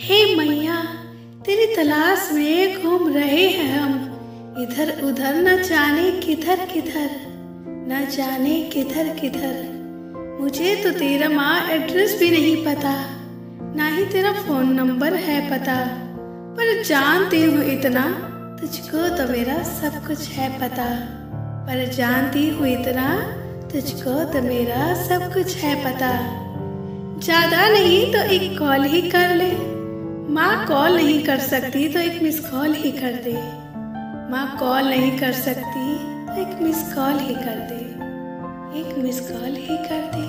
हे मैया, तेरी तलाश में घूम रहे हैं हम। इधर उधर न जाने किधर किधर, न जाने किधर किधर। मुझे तो तेरा माँ एड्रेस भी नहीं पता, ना ही तेरा फ़ोन नंबर है पता। पर जानती हूँ इतना, तुझको तो मेरा सब कुछ है पता। पर जानती हूँ इतना, तुझको तो मेरा सब कुछ है पता। ज़्यादा नहीं तो एक कॉल ही कर ले। माँ कॉल नहीं कर सकती तो एक मिस कॉल ही कर दे। माँ कॉल नहीं कर सकती तो एक मिस कॉल ही कर दे। एक मिस कॉल ही कर दे।